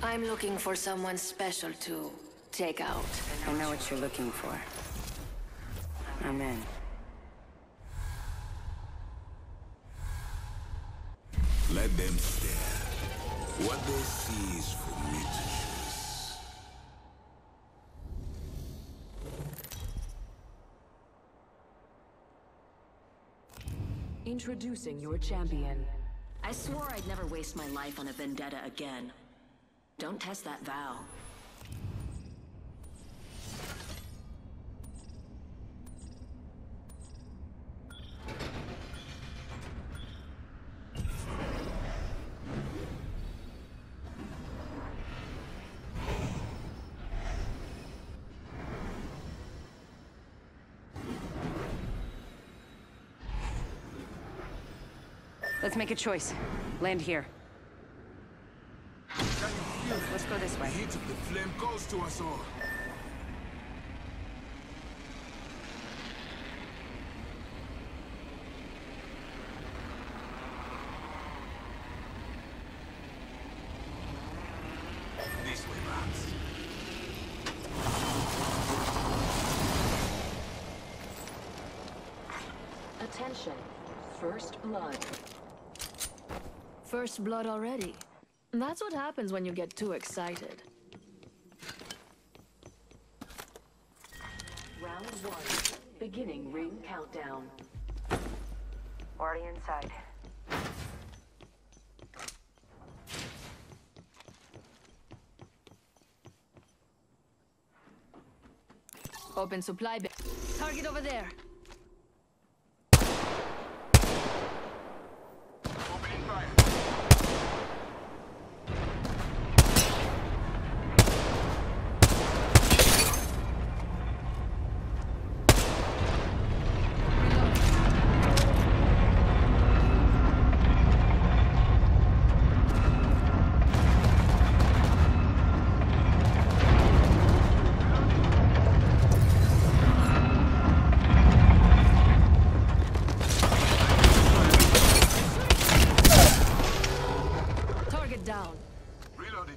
I'm looking for someone special to take out. I know what you're looking for. I'm in. Let them stare. What they see is for me to choose. Introducing your champion. I swore I'd never waste my life on a vendetta again. Don't test that vow. Let's make a choice. Land here. Let's go this way. Heat of the flame goes to us all. This way, Max. Attention. First blood. First blood already. That's what happens when you get too excited. Round one. Beginning ring countdown. Already inside. Open supply bin. Target over there. Opening fire. Target down. Reloading.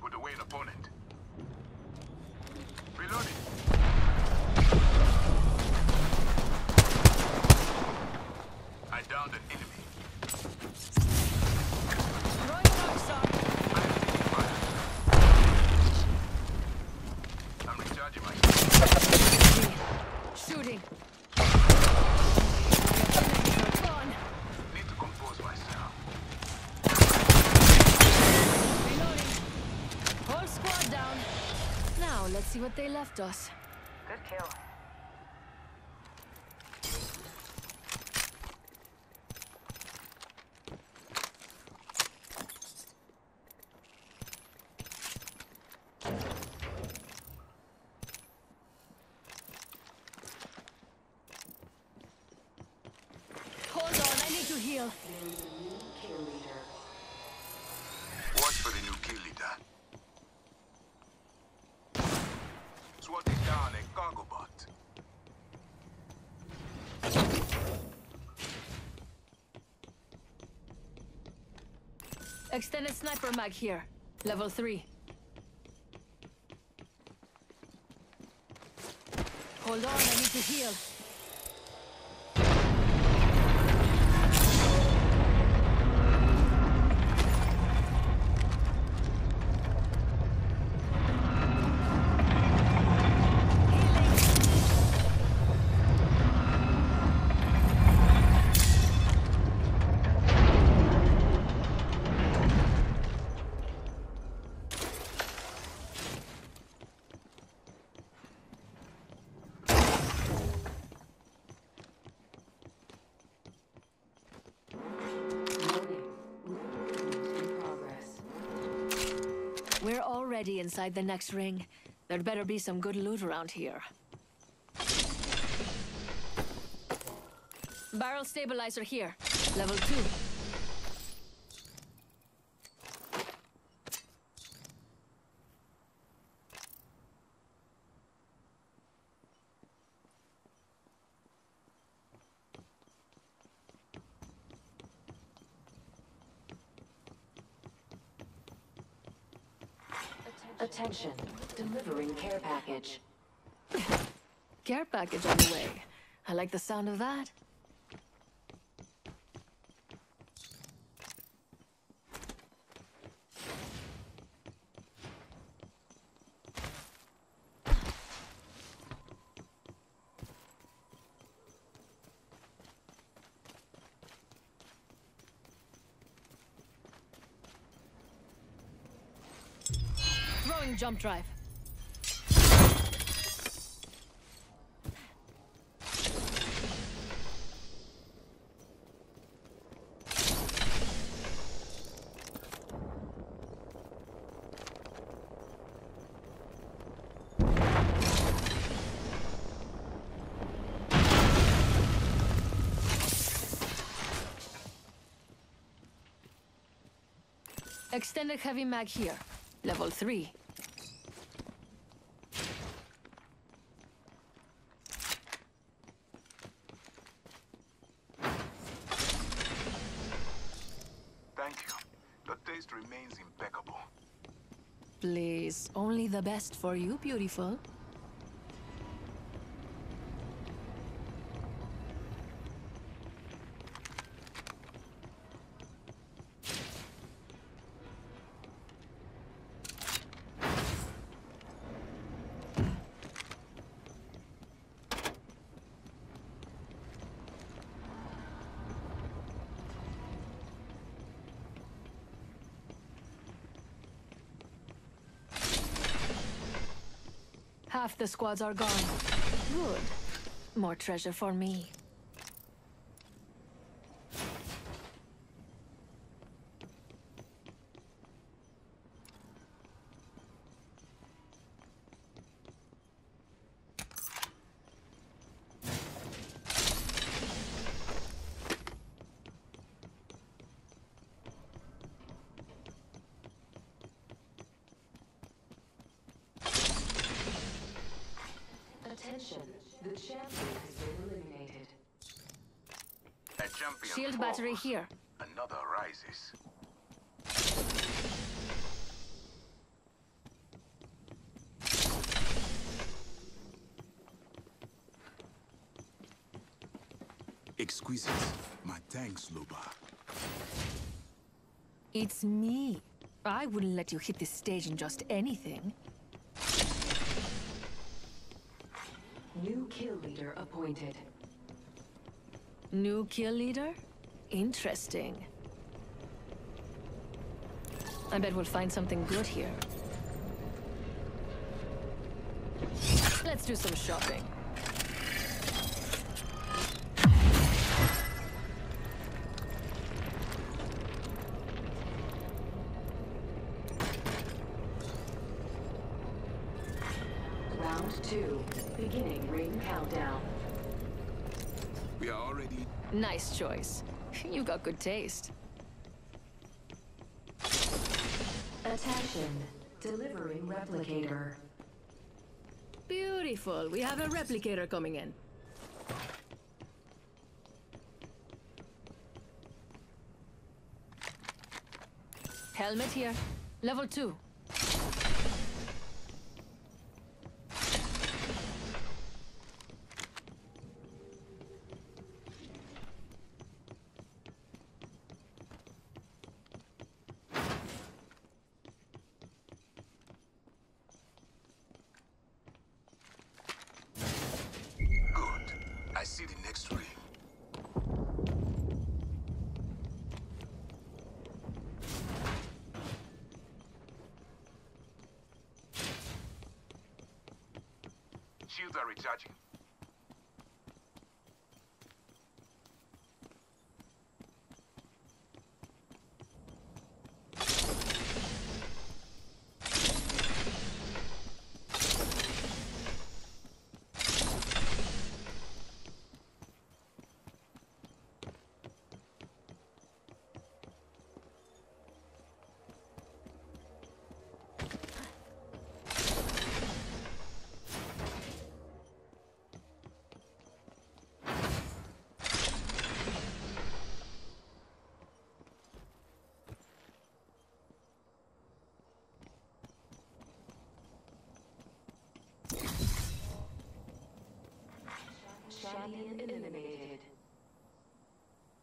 Put away an opponent. Reloading. I downed an enemy. Throwing an arc star. I'm recharging my Shooting. Gone. need to compose myself. Reloading. Whole squad down. Now, let's see what they left us. Good kill. Hold on, I need to heal. Kill leader. Watch for the new kill leader. Swatting down a cargo bot. Extended sniper mag here. Level 3. Hold on, I need to heal. We're already inside the next ring. There'd better be some good loot around here. Barrel stabilizer here. Level 2. Attention, delivering care package. Care package on the way. I like the sound of that. Jump drive. Extended heavy mag here. Level 3. Thank you. The taste remains impeccable. Please, only best for you, beautiful. Half the squads are gone. Good. More treasure for me. Champion Shield battery here. Another rises. Exquisite. My thanks, Loba. It's me. I wouldn't let you hit this stage in just anything. New kill leader appointed. New kill leader? Interesting. I bet we'll find something good here. Let's do some shopping. Choice. You got good taste. Attention, delivering replicator. Beautiful. We have a replicator coming in. Helmet here. Level 2. good. I see the next ring. Shields are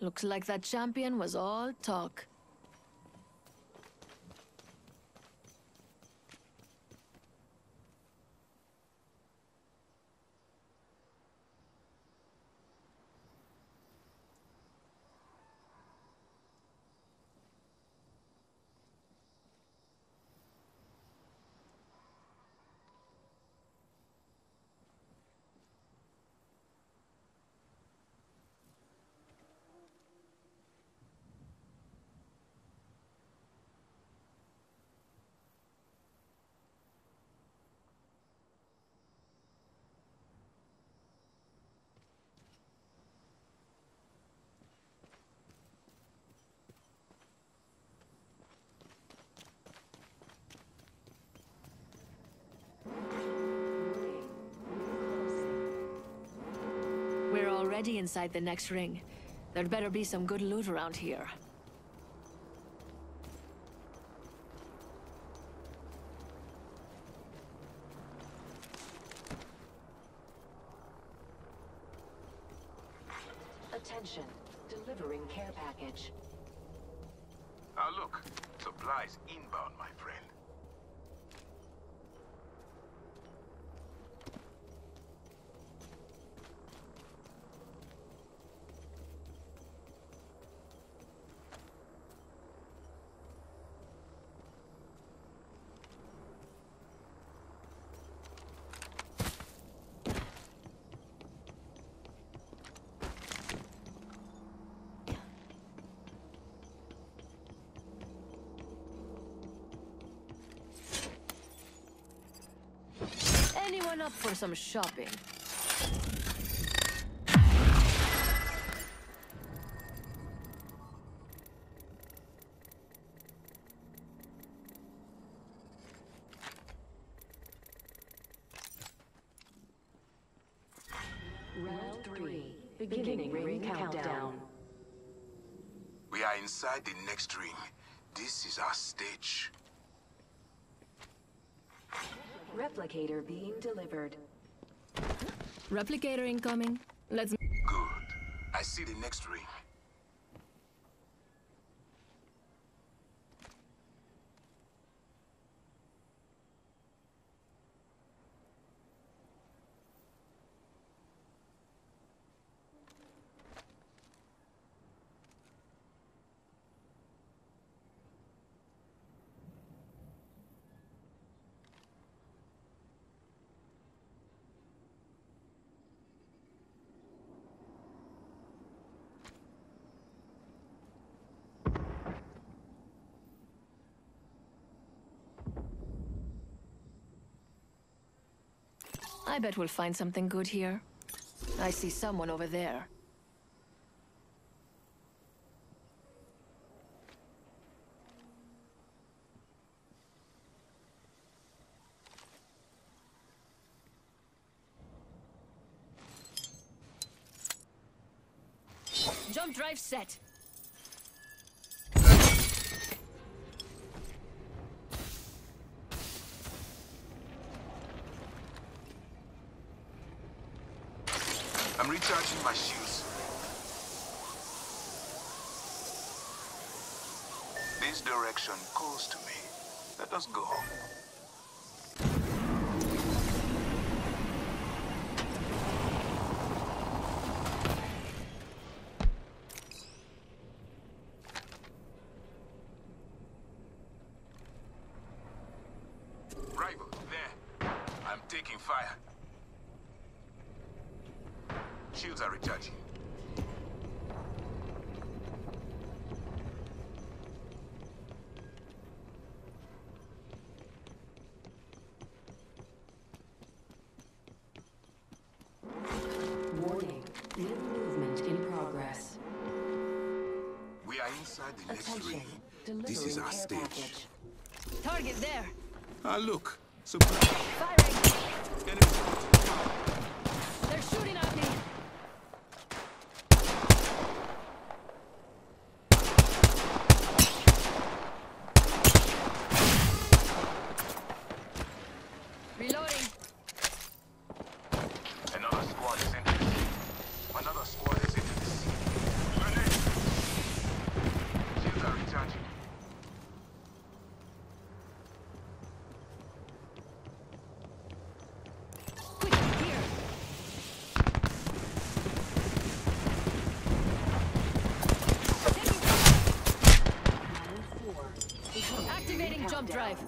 Looks like that champion was all talk. We're already inside the next ring. There'd better be some good loot around here. Attention. Delivering care package. Now look, supplies inbound, my up for some shopping? Round three. Beginning ring countdown. We are inside the next ring. This is our stage. Replicator being delivered. Replicator incoming. Let's... Good. I see the next ring. I bet we'll find something good here. I see someone over there. Jump drive set. I'm recharging my shoes. This direction calls to me. Let us go. Rival, there. I'm taking fire. Shields are recharging. Warning. New movement in progress. We are inside the next Attention. ring. Delivering This is our stage. package. Target there. Ah, look. Supply. Firing. Enemy spotted. They're shooting at me. Reloading. Another squad is entering. Another squad is entered the scene. Grenade. Activating jump drive.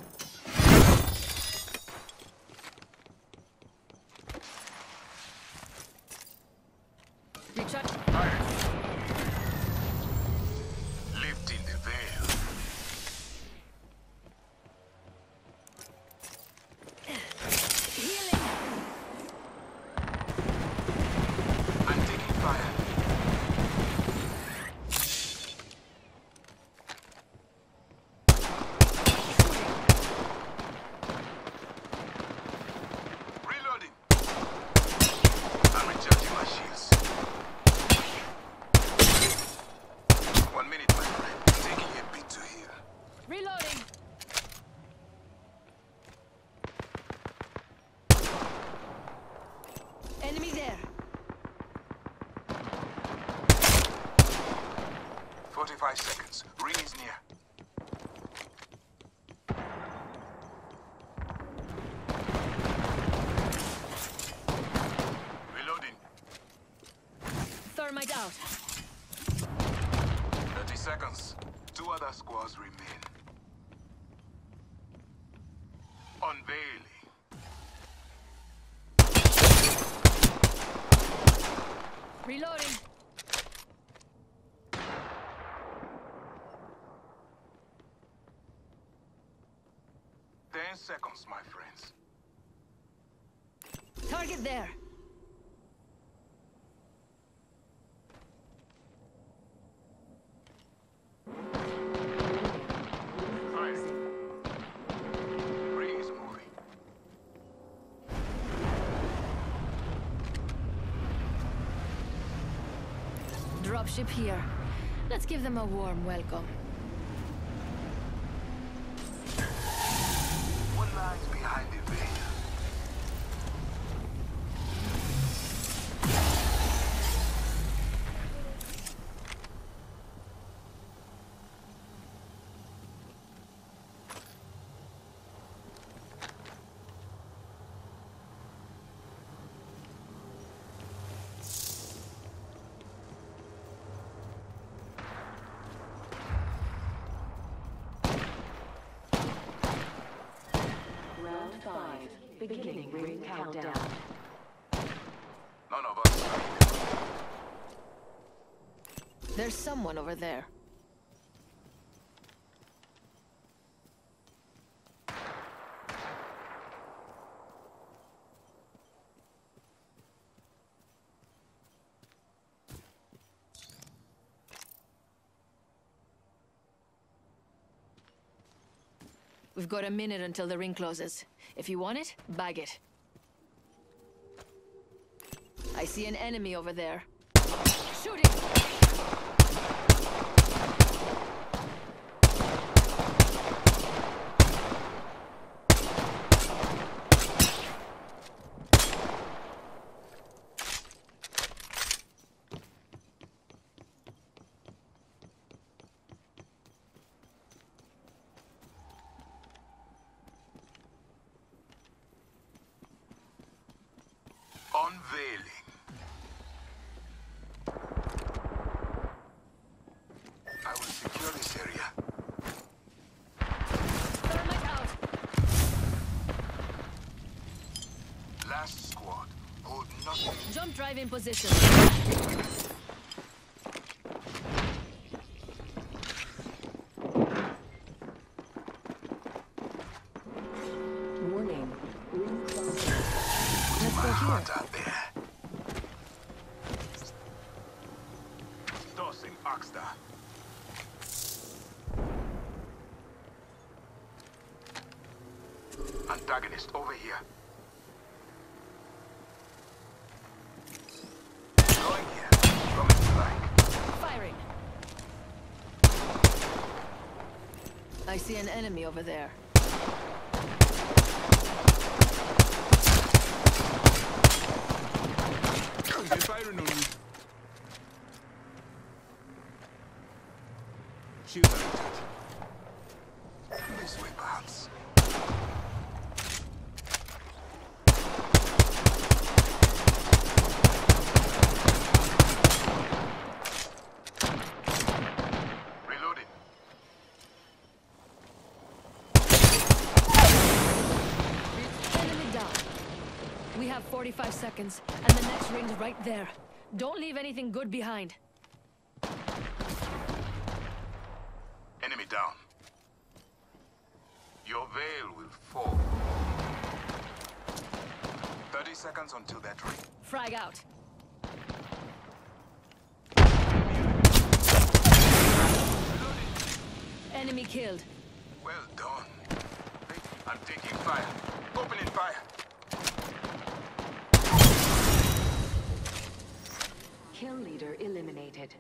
Recharge. Lifting the veil. Healing. I'm taking fire. Reloading. I'm recharging my shields. One minute, my friend. Taking a bit to heal. Reloading. Enemy there. 45 seconds. Ring is near. Reloading. Thermite out. 30 seconds. Two other squads remain. Unveiling. Reloading. Ten seconds, my friends. Target there. Dropship here. Let's give them a warm welcome. Beginning ring countdown. None of us. There's someone over there. We've got a minute until the ring closes. If you want it, bag it. I see an enemy over there. Shooting! Unveiling. I will secure this area. Thermite out! Last squad. Hold nothing. Jump drive in position. Warning. Ring closing. Let's go here. out there. Tossing arc star. Antagonist over here. Going here. From its flank. Firing. I see an enemy over there. They're firing on me. Shield active. This way, perhaps. Reloading. We have 45 seconds, and the next ring's right there. Don't leave anything good behind. Enemy down. Your veil will fall. 30 seconds until that ring. Frag out. Enemy killed. Well done. I'm taking fire. Opening fire. Kill leader eliminated.